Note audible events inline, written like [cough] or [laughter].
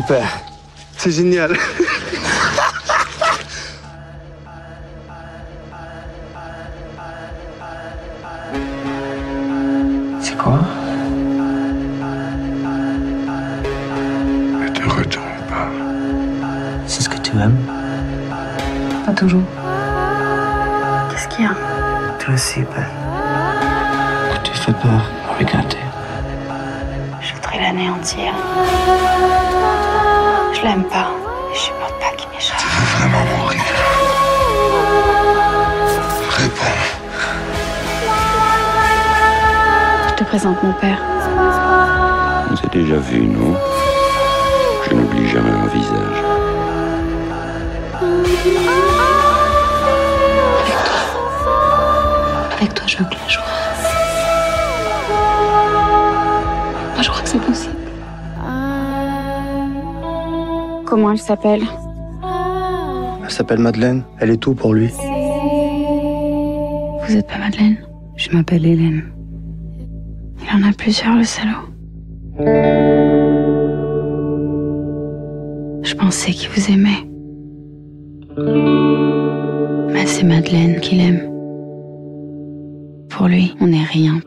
super. C'est génial. [laughs] C'est quoi? Ne te retourne pas. C'est ce que tu aimes? Pas toujours. Qu'est-ce qu'il y a? Toi aussi, belle. Tu fais peur. Regardez. Je voudrais l'anéantir. Je l'aime pas. Je supporte pas qu'il m'échappe. Tu veux vraiment mourir Réponds. Je te présente mon père. On s'est déjà vu, non? Je n'oublie jamais un visage. Avec toi, je veux que la joie. Je crois que c'est possible. Comment elle s'appelle? Elle s'appelle Madeleine. Elle est tout pour lui. Vous êtes pas Madeleine? Je m'appelle Hélène. Il en a plusieurs, le salaud. Je pensais qu'il vous aimait. Mais c'est Madeleine qu'il aime. Pour lui, on n'est rien.